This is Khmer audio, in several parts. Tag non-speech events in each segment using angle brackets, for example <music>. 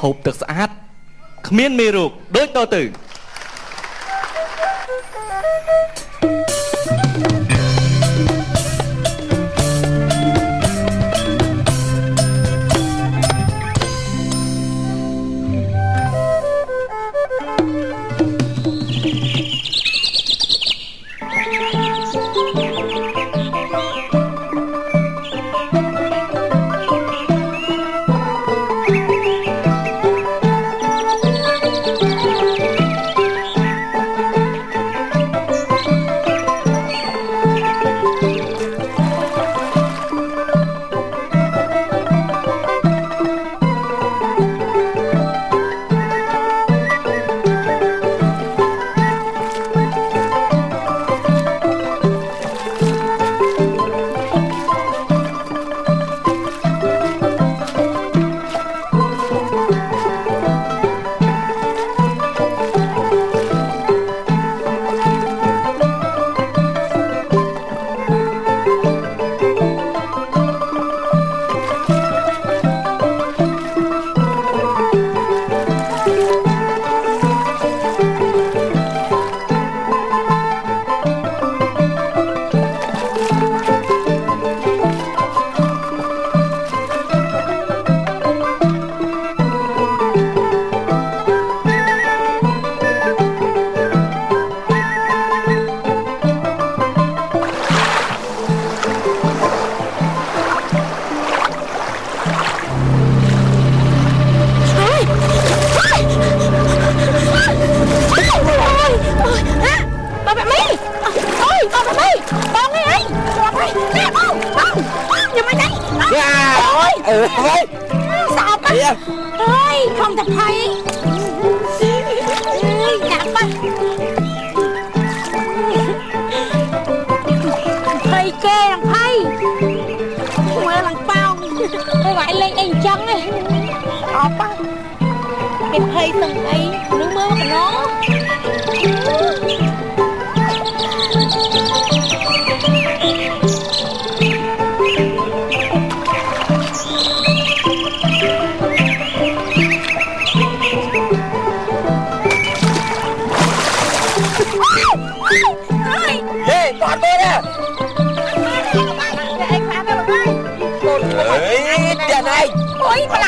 ហូបទឹកស្អាតគ្មានមេរោគដូចតទៅ នៅ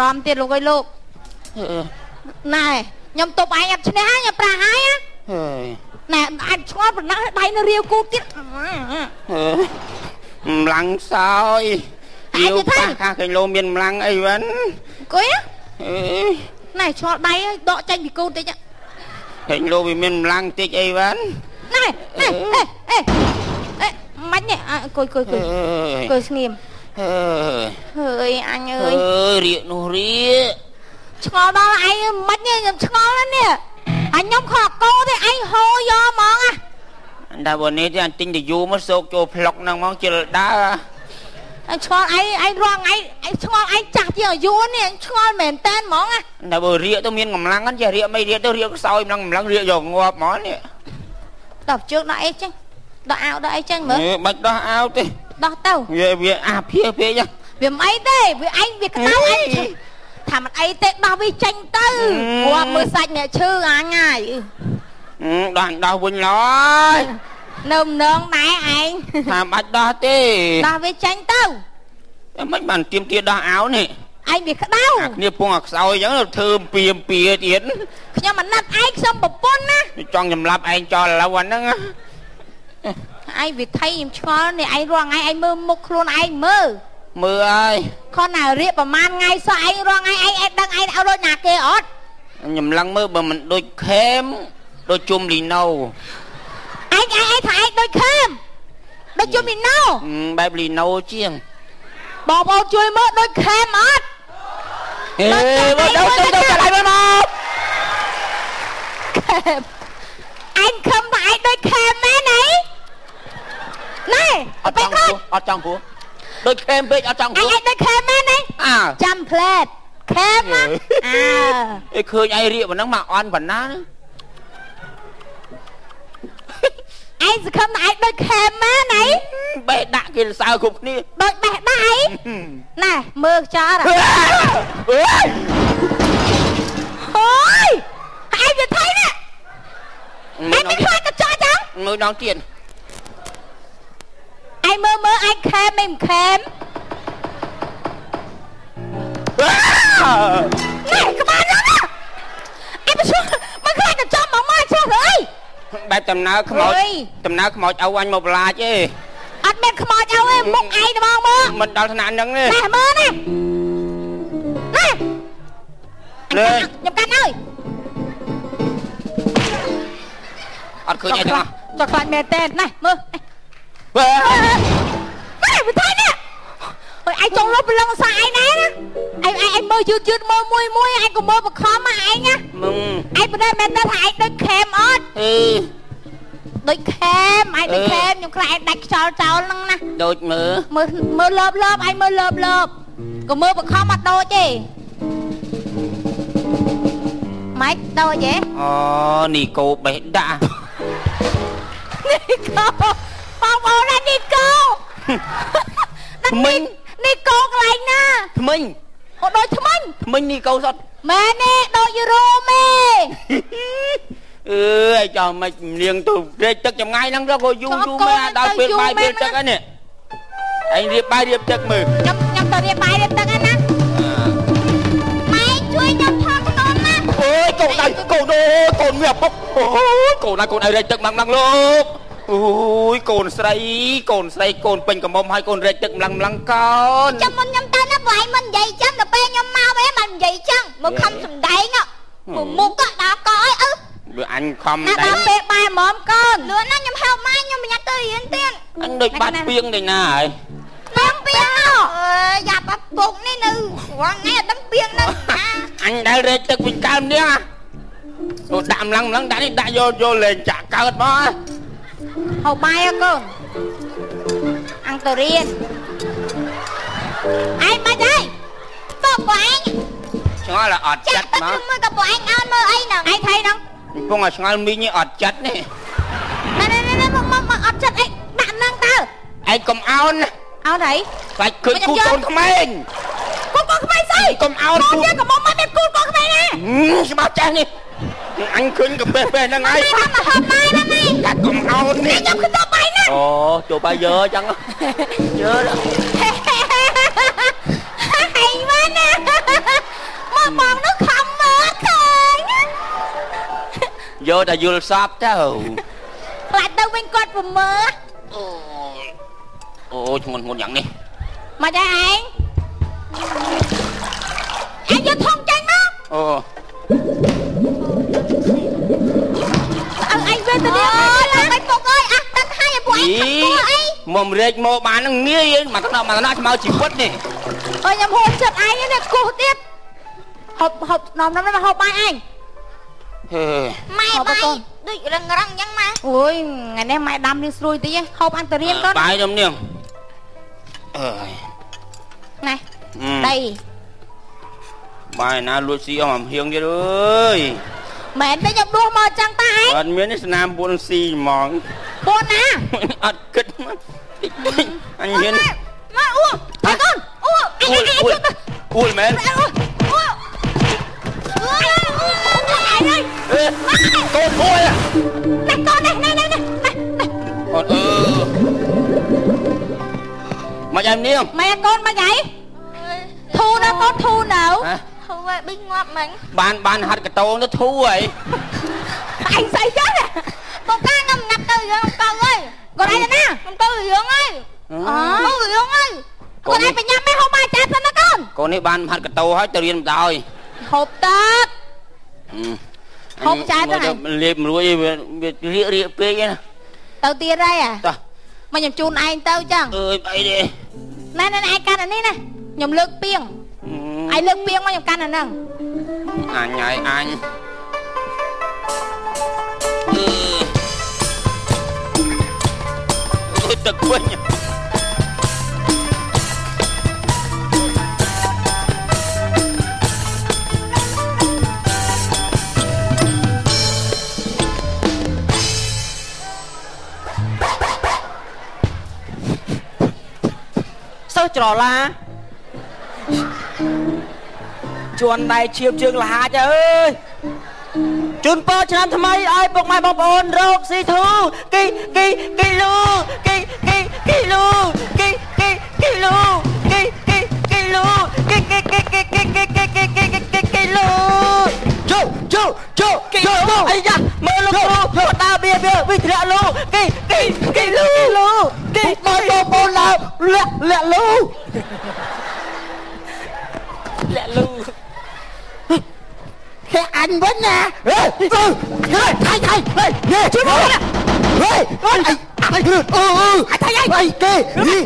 រម្មណ៍ទៀតលោកអើយលោកណែខ្ញុំទប់ឯងអត់ឈ្នះខ្ញុំប្រាស់ហើយហើយណែអាចឆ្ងល់ប៉ុណ្ណឹងដៃនៅរាវគូទៀតម្លាំងសោយរាវប៉ះខាឃើញលោមានម្លាំងអីវិញអង្គុយណែឆ្ងល់ដៃដកចេញពីគូតិចឃើញលោវាមានម្លាំងតិចអីវិញណែអេអេអេមិននេះអង្គុយអង្គុយអង្គុយស្ងៀម អើយហើយអញអើយអើយរៀកនោះរៀកឆ្ងល់ដល់ឯងមិនខ្ញុំឆ្ងល់ណាស់នេះអញខ្ញុំខកកោទេឯងហូរយកហ្មងអាតែបើនេះទេអញទិញទៅយូរមកសោកចូលផ្លុកហ្នឹងហ្មងជិលដើរអញឆ្ងល់ឯងឯងរងឯងឯងឆ្ងល់ឯងចាស់ជាងអាយុនេះអញឆ្ងល់មែនតែនហ្មងអាតែបើរៀកទៅមានកម្លាំងហ្នឹងចេះរៀកមិនរៀកទៅរៀកខ្សោយម្លឹងម្លឹងរៀកយកងាប់ហ្មងនេះដល់ជើងដល់អីចឹងដល់អាវដល់អីចឹងមើលបាច់ដោះអាវទេ ដោះទៅវាវាអាភាភាចឹងវាមិនអីទេវាឯងវាក្តៅឯងថាមិនអីទេដោះវាចេញទៅងាប់មើលសាច់អ្នកឈឺអញហើយហឹមដោះដោះវិញឡើយនៅម្នងដែរឯងថាបាច់ដោះទេដោះវាចេញទៅតែមិនបានទៀមទាដោះអោនេះឯងវាក្តៅអាគ្នាពងអាខ្សោយអញ្ចឹងធ្វើអំពីអំពីទៀតខ្ញុំអាណិតឯងខ្ញុំប្រពន្ធណាចង់ចម្លាប់ឯងចោលឥឡូវអាហ្នឹង ឯងវាថៃខ្ញុំឆ្ងល់នេះឯងរាល់ថ្ងៃឯងមើលមុខខ្លួនឯងមើលមើលហើយខនណារៀបប្រហែលថ្ងៃសោះឯងរាល់ថ្ងៃឯងឯងដឹងឯងឲ្យដូចណាគេអត់ខ្ញុំឡឹងមើលបើមិនដូចខេមដូចជុំលីណូឯងឯងឯងថាឯងដូចខេមដូចជុំមីណូហឹមបែបលីណូជាងបងប្អូនជួយមើលដូចខេមអត់ហេមើលទៅទៅទៅកន្លែងមើលមកខេមឯងខំថាឯងដូចខេមមែនអី ណែអត់ចង់ព្រោះអត់ចង់ព្រោះដូចខេមពេកអត់ចង់ឯព្រោះងឯងដូចខេមមែនអីអើចាំផ្លែតខេមណាអើអេឃើញឯងរៀកប៉ុណ្ណឹងមកអន់ប៉ុណ្ណាណាឯងសង្ឃឹមថាឯងដូចខេមមែនអីបេះដាក់គេសើគ្រប់គ្នាដូចបេះដៃណែមើលចោលអើយអូយឯងវាថៃណាឯងមិនខ្លាចកញ្ចក់ចឹងមើលដងទៀត ឯងមើលមើលឯងខេមមិនខេមណែក្បាលហ្នឹងឯងទៅជួមិនខ្លាចកញ្ចក់មកមកចុះទៅអីបែបដំណើរខ្មោចអើយដំណើរខ្មោចអៅអញមកបន្លាចទេអត់មានខ្មោចឲ្យទេមុខឯងត្មងមើលមិនដល់ថ្នាក់ហ្នឹងទេណែមើលណាណែលើខ្ញុំកាន់ហើយអត់ឃើញអីទាំងអស់ចុះខ្លាចមែនតើណែមើល បើណែវាថៃនេះអើយឯងចង់លុបប្រឡងសាឯងណែណាឯងឯងឯងមើលយឺតយឺតមើលមួយមួយឯងក៏មើលបខំមកឯងណាมึงឯងមិនដែរមែនតើថាឯងដូចខេមអត់អឺដូចខេមឯងដូចខេមខ្ញុំខ្លាចឯងដាច់ខ្យល់ចោលហ្នឹងណាដូចមើលមើលមើលលើបលើបឯងមើលលើបលើបក៏មើលបខំអត់ដូចទេម៉េចដូចទេអូនីកូបេះដាក់នេះកោ បងប្អូនណានេះកោថ្មិញនេះកោកន្លែងណាថ្មិញអូដូចថ្មិញថ្មិញនីកូសតមែនទេដូចយូរ៉ូមេអឺឯងចង់មិនលៀងទៅរែកទឹកចម្ងាយហ្នឹងទៅក៏យូរយូរមែនដល់ពេលបាយពេលទឹកហ្នឹងនេះឯងរៀបបាយរៀបទឹកមើលខ្ញុំខ្ញុំទៅរៀបបាយរៀបទឹកហ្នឹងណាម៉ែជួយខ្ញុំថតខ្នងណាអូយកូនដៃកូនអូយកូនមានឪពុកអូយកូនដៃកូនដៃរែកទឹកម្លងម្លងលោក អូយកូនស្រី កូនស្រីកូនពេញកំមុំហើយកូនរែកទឹកម្លងម្លងកូនចាំមុនខ្ញុំទៅណាបើឯងមិននិយាយចឹងដល់ពេលខ្ញុំមកវិញមិននិយាយចឹងមកខំសំដែងមកមុខក៏ដល់កអីអឺបើអញខំណាដៃដល់ពេលបាយហ្មងកូនលឿនណាខ្ញុំហៅម៉ែខ្ញុំមិនញ៉ាំទៅរៀនទៀតអញដូចបាត់ពីងដូចណាហើយពីងពីងអើយយ៉ាប់ពុកនេះនៅរងថ្ងៃអត់ដឹងពីងនឹងអញដែលរែកទឹកវិញកើមនេះអូដាក់ម្លងម្លងដាក់នេះដាក់យកយកលេងចាក់កើតមក ហៅបាយកូនអង្គទៅរៀនឯងមិនអីពុក của anh ឆ្ងល់អត់ចាចិត្តក់ទឹកមកមើលកពុកអញអត់មើលអីហ្នឹងឯងថៃហ្នឹងកំពុងតែឆ្ងល់មីងនេះអត់ចិត្តនេះណែណែណែមកមកមកអត់ចិត្តអីដាក់ហ្នឹងតើឯងកុំអោនណាអោនអីបាច់ឃើញគូកូនក្មេងគូកូនក្មេងស្អីកុំអោនមកគូទៀតក៏មកមិនមានគូកូនក្មេងណាច្បាស់ចាស់នេះអញឃើញកំពេះពេះហ្នឹងហើយម៉ែមកហៅម៉ែណាម៉ែកាត់កុំអោននេះខ្ញុំគឺទៅបាយណាអូចូលបាយយើអញ្ចឹងយើដល់ហេម៉ែណា មកបងនោះខំមើលឃើញយើតែយល់សពទៅខ្លាចទៅវិញគាត់ប្រមើលអូយអូយធ្ងន់ធ្ងន់យ៉ាងនេះមកចាឯងឯងយកធំ ពួកឯងខឹងពួកអីមករែកមកបានហ្នឹងងាយមកថ្នាក់មកថ្នាក់ស្មៅជីវិតនេះអើយខ្ញុំហូបចិត្តឯងនេះគោះទៀតហូបហូបនំនំនេះមកហូបបាយឯងហេម៉ែបាយដូចរឹងរឹងអញ្ចឹងម៉ែអូយថ្ងៃនេះម៉ែដាំនេះស្រួយតិចហូបអន្តរៀនគាត់បាយខ្ញុំនេះអើយណែអឺដីបាយណាលួចស៊ីអស់មកហៀងទៀតអើយ មែនទេយកដួសមកចឹងតាឯងអត់មានស្នាមពួនស៊ីហ្មងពួនណាអត់គិតមកតិចតិចអញមានមកអូអត់ដល់អូអូអូអូមែនអូអូកូនពួយនេះកូននេះនេះនេះអូនអឺមកយ៉ាងនេះម៉ែកូនមកយ៉ាងធូរណាកូនធូរនៅហ៎ ធូឲ្យប៊ីងាប់មិញបានបានហាត់កតោទៅធូរហើយអញស្អីចឹងបងកាងំងាប់ទៅយើងកៅអើយកូនឯងទៅណាខ្ញុំទៅរឿងអើយអូរឿងអើយកូនឯងបញ្ញាមិនហូបបាយចាសិនណាកូនកូននេះបានហាត់កតោហើយទៅរៀនបណ្ដោយហូបទឹកហូបចែកទៅទៅលេបរួយវាវារៀករៀកពេកណាទៅទៀតហើយអាតោះមកខ្ញុំជូនឯងទៅចឹងអើយអីទេណែណែឯងកាន់អានេះណាខ្ញុំលើកពីង ឯងលើកពីងមកខ្ញុំកាន់អាហ្នឹងអញហើយអញអឺអើយទឹកវិញសិស្សច្រឡា ជួនដៃឈៀបជើងលហាចអើយជូនពរឆ្នាំថ្មីឲ្យពុកម៉ែបងប្អូនរកស៊ីធូគីគីគីលូគីគីគីលូគីគីគីលូគីគីគីលូគីគីគីគីគីគីគីគីគីគីគីគីលូជូជូជូគីលូអីយ៉ាមើលលោកគ្រូបតាបៀបៀវិទ្យាលូគីគីគីលូលូគីមកបងប្អូនឡើលាក់លាក់លូលាក់លូ Thế anh Vinh nè. Ừ thầy thầy thầy nghe chưa có nè. ê ai ừ ừ ai thầy ai kê gì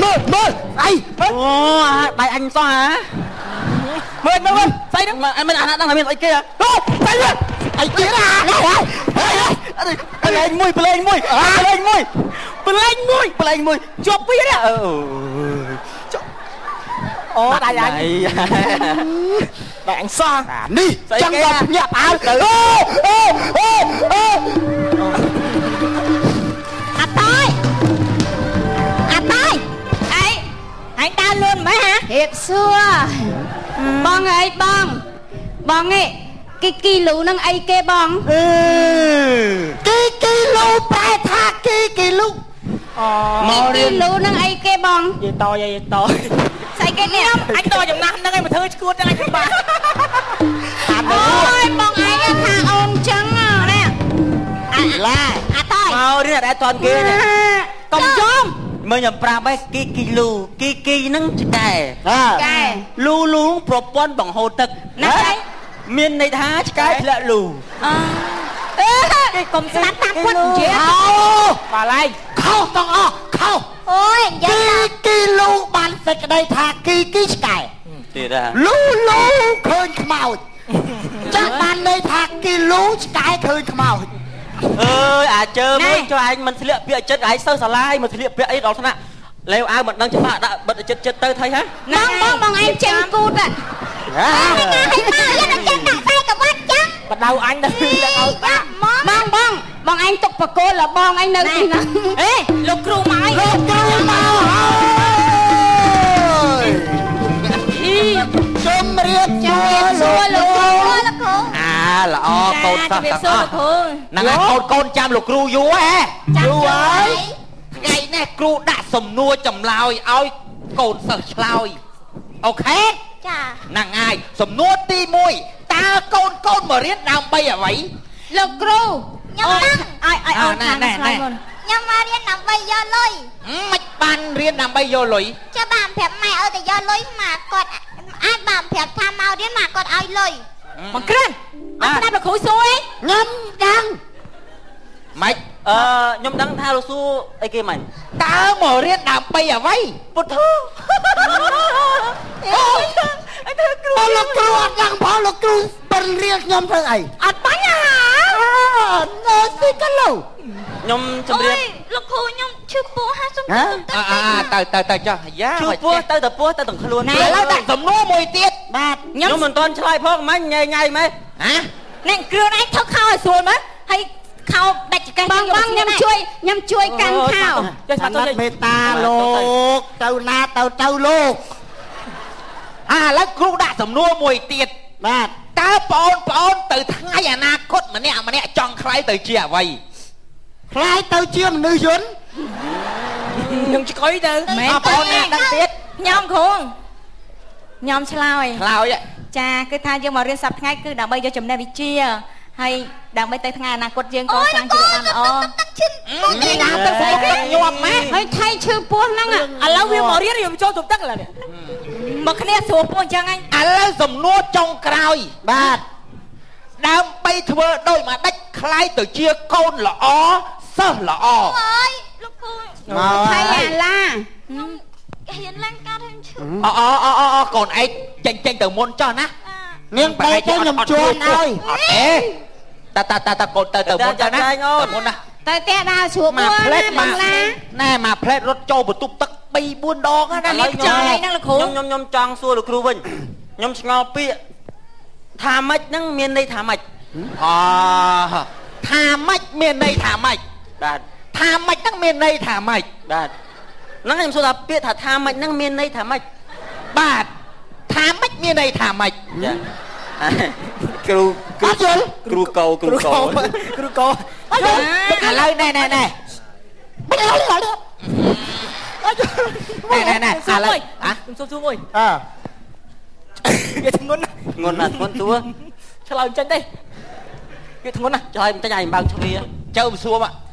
mơ mơ. Ai. Ồ à, bài anh sao hả? Mơ mơ mơ. Ừ. Say đó mà anh mình anh đang làm việc ai kia. Say luôn ai kia là ai ai lên mui lên mui. À. Lên mui. Lên mui. Lên mui. Chụp với đó. Ừ. Chụp. Ồ đại anh <laughs> ដល់អញសោះនេះចង់ដល់ញាក់អាវទៅអូអូអូអូអត់តាយអត់តាយអីអញដើរលួនមិនហ៎រៀបសួរបងអីបងបងឯងគេគីលូនឹងអីគេបងអឺគេគីលូប្រែថាគេគីលូអូមករៀនលូនឹងអីគេបងយីតយយីតយ ស្អីគេនេះ Anh to ចំណាស់ហ្នឹងឯងមកធ្វើឈួតហ្នឹងឯងពិបាកអូយបងឯងថាអូនចឹងណាអា Là អត់តើយមករៀនអត់តាន់គេនេះកុំយំមើលខ្ញុំប្រាប់ឯងគីគីលូគីគីហ្នឹងឆ្កែ À កែលូលូប្រព័ន្ធបង្ហូរទឹកណាស់ហើយមានន័យថាឆ្កែធ្លាក់លូអឺអឺគេកុំស្ដាប់តាមគាត់និយាយ Khâu បាទឡែង Khâu, tông o, khâu អូយនិយាយ Kì, kì lù, bạn sẽ cái đây tha, kì, kì, skài ទៀតហ่าលូលូឃើញខ្មោចចាស់បានន័យថាគេលូឆ្កែឃើញខ្មោចអើយអាចើមើលចុះឯងមិនធ្លាក់ពាក្យចិត្តឯងសើសាឡាយមិនធ្លាក់ពាក្យអីដល់ថ្នាក់លេវអាវមិនដឹងច្បាស់ដាក់បិទចិត្តចិត្តទៅថៃហ៎បងបងបងឯងចេញគូតហ៎ហើយមកយកទៅចេញដាក់តែក្បាច់ចឹងបដៅអញទៅទៅឲ្យបាក់បងបងបងឯងទុកបកគោលបងឯងនៅទីហ្នឹងអេលោកគ្រូមកហើយលោកគ្រូមកហើយជំរាបជូនសួរលោកគ្រូលោកគ្រូអាល្អកូនសិស្សទាំងអស់លោកគ្រូហ្នឹងហើយកូនកូនចាំលោកគ្រូយូរហ៎ចាំយូរហើយថ្ងៃនេះគ្រូដាក់សំណួរចម្លើយឲ្យកូនសិស្សឆ្លើយអូខេចាហ្នឹងហើយសំណួរទី1 តើកូនកូនមករៀនដើម្បីអ្វីលោកគ្រូខ្ញុំដឹងឲ្យឲ្យអូនណែខាងណែឆ្លើយណែមុនខ្ញុំមករៀនដើម្បីយកលុយមិនបានរៀនដើម្បីយកលុយចាំបានប្រាប់ម៉ែឲ្យតែយកលុយមកគាត់អាចបានប្រាប់ថាមករៀនមកគាត់ឲ្យលុយមកក្រាន់អត់ស្ដាប់លោកគ្រូសួរឯងខ្ញុំដឹងម៉េចអឺខ្ញុំដឹងថាលោកសួរអីគេមិនតើមករៀនដើម្បីអ្វីពុទ្ធោអូអញធ្វើ គ្រូលោកគ្រូអត់ដឹងផងលោកគ្រូបិណ្ឌរៀនខ្ញុំធ្វើអីអត់បាញ់ហ่าនៅទីកឡូខ្ញុំជម្រាបលោកគ្រូខ្ញុំឈឺពោះហាសុំហ៎អើអើទៅទៅទៅចុះយ៉ាជួពោះទៅទៅពោះទៅទាំងខ្លួនឥឡូវដាក់សំណួរមួយទៀតបាទខ្ញុំមិនទាន់ឆ្លើយផងមិនញ៉ៃញ៉ៃម៉េចហ៎នេះគ្រឿងឯងថឹកខោឲ្យស្រួលមើលហើយខោដាច់ចង្កេះបងបងខ្ញុំជួយខ្ញុំជួយកាន់ខោចេះអាថាណិទៅតមេត្តាលោកទៅណាទៅទៅលោក អាឥឡូវគ្រូដាក់សំណួរមួយទៀតបាទតើបងប្អូនទៅថ្ងៃអនាគតម្នាក់ម្នាក់ចង់ខ្លាយទៅជាអ្វីខ្លាយទៅជាមនុស្សយន្តខ្ញុំឆ្កុយទៅមែនអបងណាដឹងទៀតខ្ញុំគ្រូខ្ញុំឆ្លើយខ្លោយចាគឺថាយើងមករៀនសប្តាហ៍ថ្ងៃគឺដើម្បីយកចំណេះវិជ្ជា ហើយដើម្បីទៅថ្ងៃអនាគតយើងកសាងជីវិតបានល្អនេះណាទៅស្អីគេញាប់ម៉ែហើយថៃឈឺពោះហ្នឹងឥឥឡូវវាមករៀនខ្ញុំចូលទុកទឹកឥឡូវនេះមកគ្នាស្រួលពោះអញ្ចឹងហីឥឡូវសំណួរចុងក្រោយបាទដើម្បីធ្វើដោយមកដាច់ខ្លាយទៅជាកូនល្អសិស្សល្អអើយលោកគ្រូមកថៃអាឡាហ៊ានឡើងកាត់ខ្ញុំឈឺអអអអអកូនឯងចេញចេញទៅមុនចុះណានាងបែកទៅខ្ញុំជួនឲ្យអត់អេ តាតាតាតាកូនទៅទៅមុនទៅណាទៅមុនណាទៅផ្ទះដើរស្រួលមកពោះផ្លេតណាមកបងឡាណែមកផ្លេតរត់ចូលបន្ទប់ទឹក3 4ដងណានេះចង់ហើយហ្នឹងលោកគ្រូខ្ញុំខ្ញុំចង់សួរលោកគ្រូវិញខ្ញុំឆ្ងល់ពាក្យថាម៉េចហ្នឹងមានន័យថាម៉េចអថាម៉េចមានន័យថាម៉េចបាទថាម៉េចហ្នឹងមានន័យថាម៉េចបាទហ្នឹងខ្ញុំសួរថាពាក្យថាថាម៉េចហ្នឹងមានន័យថាម៉េចបាទថាម៉េចមានន័យថាម៉េចចា គ្រូអត់យល់គ្រូកោគ្រូកោគ្រូកោឥឡូវណែណែណែមិនអត់អត់ណែណែណែឥឡូវហ៎ខ្ញុំសួរសួរមួយអើវាធ្ងន់ណាស់ធ្ងន់ណាស់ធ្ងន់តួឆ្លើយចេញទេវាធ្ងន់ណាស់ឆ្លើយមិនចេញឲ្យបើកទ្វារចៅមិនសួរមក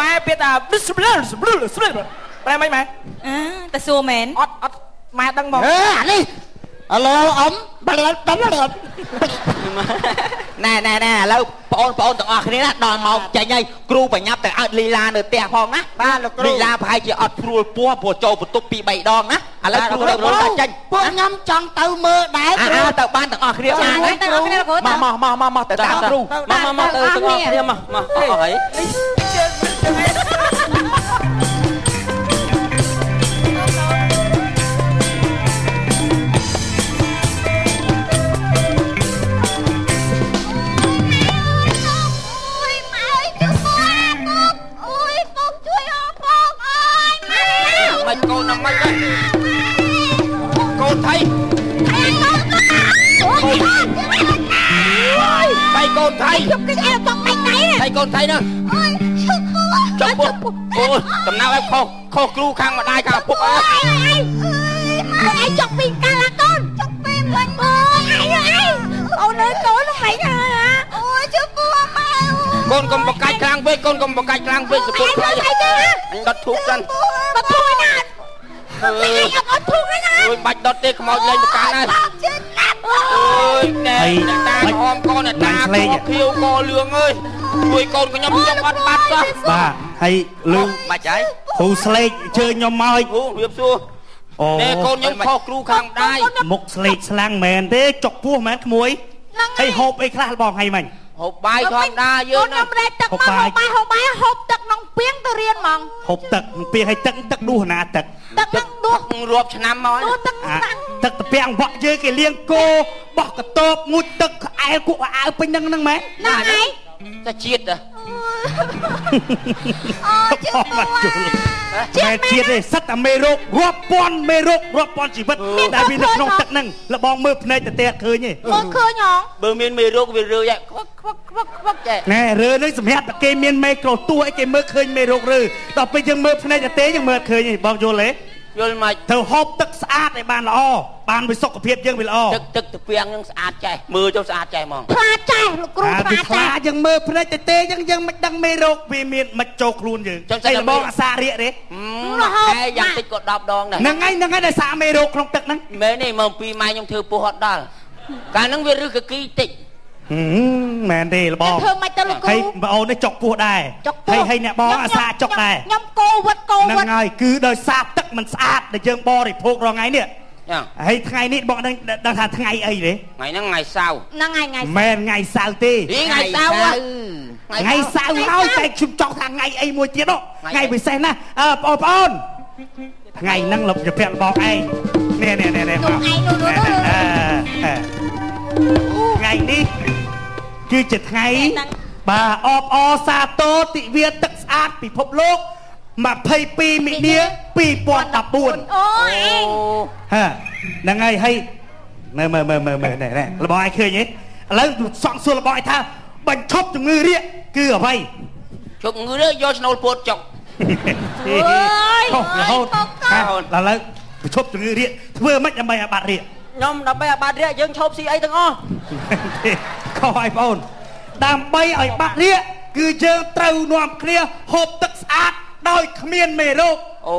ម៉ែពាក្យថា super super super ប្រែមិនម៉ែអឺទៅសួរមែនអត់អត់ម៉ែដឹងមកអេអានេះឥឡូវអ៊ំបាត់ដល់ដល់ដល់ណែណែណែឥឡូវបងប្អូនទាំងអស់គ្នាណាដល់មកចេញហើយគ្រូបញ្ញាប់ទៅអត់លីឡានៅផ្ទះផងណាបាទលោកគ្រូលីឡាប្រហែលជាអត់ព្រួលពោះព្រោះចូលបន្ទប់ពី3ដងណាឥឡូវគ្រូរត់ចេញពួកខ្ញុំចង់ទៅមើលដែរអាគ្រូទៅបានទាំងអស់គ្នាបានទៅទៅលោកគ្រូទៅមកមកមកមកទៅតាមគ្រូមកមកមកទៅទាំងអស់គ្នាមកមកអស់ហើយ កូនថៃជប់គេអត់ទៅបាច់ណៃថៃកូនថៃនោះអូយឈឹកពុកចុះពុកអូយដំណៅឲ្យខុសខុសគ្រូខាងម្ដាយខាងឪពុកអើអើយអើយអើយចុកពីកាឡាកូនចុកពីមិនអូយអើយអើយអូនអើយកូនមិនហើយអូយជប់ពុកម៉ែកូនកុំបកាច់ខ្លាំងពេកកូនកុំបកាច់ខ្លាំងពេកសពុតខ្លាយអញដុតធូបសិនបាត់ធូរណាអឺអត់អត់ធូរណាអើយបាច់ដុតទេខ្មោចលេងបកាហើយបាក់ជិតណាស់ អូអើយណែអ្នកតាក្រហមកូនអ្នកតាខខៀវកលឿងអើយជួយកូនខ្ញុំខ្ញុំអត់បាត់សោះបាទហើយលឺបាច់ហើយគ្រូស្លេកអញ្ជើញខ្ញុំមកឲ្យអូរៀបសួរអូនេះកូនខ្ញុំខុសគ្រូខាងម្ដាយមុខស្លេកស្លាំងមែនទេចុកពោះមែនក្មួយហើយហូបអីខ្លះបងហើយមិញហូបបាយធម្មតាយើងខ្ញុំណារែកទឹកមកហូបបាយហូបបាយហូបទឹកក្នុងពីងទៅរៀនហ្មងហូបទឹកនឹងពីឲ្យទឹកទឹកដួសណាទឹក ទឹកនឹងដួសរាប់ឆ្នាំមកដួសទឹកអាតាំងទឹកតាពាំងវក់យើងគេលៀងគោបោះកតបងូតទឹកក្អែលគក់អាវពេញហ្នឹងហ្នឹងមែនហ្នឹងឯងតែជាតិអូជិះបងបាត់ជុលមែនជាតិទេសិតតែមេរោគរាប់ពាន់មេរោគរាប់ពាន់ជីវិតដែលវានៅក្នុងទឹកហ្នឹងលបងមើលភ្នែកតែតែឃើញទេមើលឃើញហងបើមានមេរោគវារឿយខ្វឹកខ្វឹកខ្វឹកខ្វឹកចេះណែរើនឹងសម្រាប់តែគេមានមេក្រូទោះអីគេមើលឃើញមេរោគរើដល់ពេលយើងមើលភ្នែកតែទេយើងមើលឃើញទេបងយល់ទេយល់មកត្រូវហូបទឹកស្អាតឲ្យបានល្អបានវាសុខភាពយើងវាល្អទឹកទឹកទៅពាំងនឹងស្អាតចេះមើលទៅស្អាតចេះហ្មងខ្លាចេះលោកគ្រូអាខ្លាវាខ្លាចេះយើងមើលភ្នែកតែទេយើងយើងមិនដឹងមេរោគវាមានមិនចូលខ្លួនយើងហើយលបងអាសារៀកទេហែយ៉ាងតិចក៏10ដងដែរហ្នឹងហើយហ្នឹងហើយដែលសារមេរោគក្នុងទឹកហ្នឹងមែនទេមកពីម៉ែខ្ញុំធ្វើពោះអត់ដល់កាលហ្នឹងវារឹសកគីតិចហឹ មមែនទេលបងធ្វើមិនទៅលោកគ្រូហើយបងអូននេះចុកពោះដែរចុកពោះហើយហើយអ្នកបងអាសាចុកដែរខ្ញុំកោវត្តកោហ្នឹងវត្តហើយគឺដោយសារទឹកមិនស្អាតដែលយើងបរិភោគរាល់ថ្ងៃនេះយ៉ាងហើយថ្ងៃនេះបងដឹងដឹងថាថ្ងៃអីទេថ្ងៃហ្នឹងថ្ងៃសៅរ៍ហ្នឹងហើយថ្ងៃមែនថ្ងៃសៅរ៍ទេនេះថ្ងៃសៅរ៍ហ៎ថ្ងៃសៅរ៍ហើយតែខ្ញុំចង់ថាថ្ងៃអីមួយទៀតនោះថ្ងៃពិសេសណាស់អើបងប្អូនថ្ងៃហ្នឹងលោកជាភ័ក្ររបស់ឯងនេះនេះនេះនេះនោះឯងនោះនោះនោះអឺអឺ ថ្ងៃនេះគឺជាថ្ងៃបាទអបអរសាទរទិវាទឹកស្អាតពិភពលោក22មិនិនា2014អូឯងហ่าហ្នឹងហើយហើយមើលមើលមើលមើលមើលនេះនេះរបស់ឯងឃើញទេឥឡូវសង្សួររបស់ឯងថាបញ្ឈប់ជំងឺរាកគឺអ្វីជុកងឺយកឆ្នូលពោតចុកអើយហូររហូតអើយហ่าឥឡូវបញ្ឈប់ជំងឺរាកធ្វើម៉េចដើម្បីឲ្យបាត់រាក ខ្ញុំដើម្បីឲ្យបាត់រាកយើងឈប់ស៊ីអីទាំងអស់ទេខុសហើយបងអូនដើម្បីឲ្យបាត់រាកគឺយើងត្រូវនាំគ្នាហូបទឹកស្អាតដោយគ្មានមេរោគ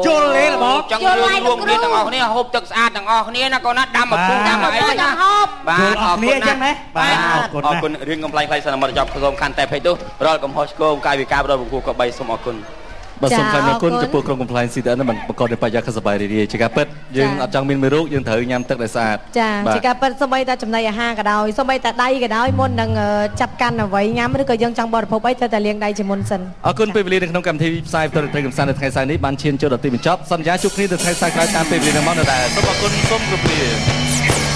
ជល់ទេរបស់ចង់រួមរួមគ្នាទាំងអស់គ្នាហូបទឹកស្អាតទាំងអស់គ្នាណាកូនណាដាំមកពុះដាំមកអីទៅណាហូបបាទយល់អស់គ្នាអញ្ចឹងណាបាទអរគុណអរណាស់គុណរឿងកំ pl ៃៗសន្មតចប់សូមខាន់តែភ័យទោសរាល់កំហុសឆ្គងកាយវិការរបស់បុគ្គលក៏បីសូមអរគុណ បាទសូមថ្លែងអរគុណចាអរគុណចំពោះក្រុម compliance CTN ដែលបានបង្កនូវបរិយាកាសសប្បាយរីករាយជាការពិតយើងអត់ចង់មានមេរោគយើងត្រូវញ៉ាំទឹកដែលស្អាតចាបាទជាការពិតសូម្បីតែចំណីអាហារក៏ដោយសូម្បីតែដៃក៏ដោយមុននឹងអឺចាប់កាន់អ្វីញ៉ាំឬក៏យើងចង់បរិភោគអីត្រូវតែលាងដៃជាមុនសិនអរគុណពេលវេលានៅក្នុងកម្មវិធីផ្សាយផ្ទាល់ត្រីកំសាន្តនៅថ្ងៃសៅរ៍នេះបានឈានចូលដល់ទីបញ្ចប់សន្យាជួបគ្នានៅថ្ងៃសៅរ៍ក្រោយតាមពេលវេលានឹងមកនៅដែរសូមអរគុណសូមគោរពលា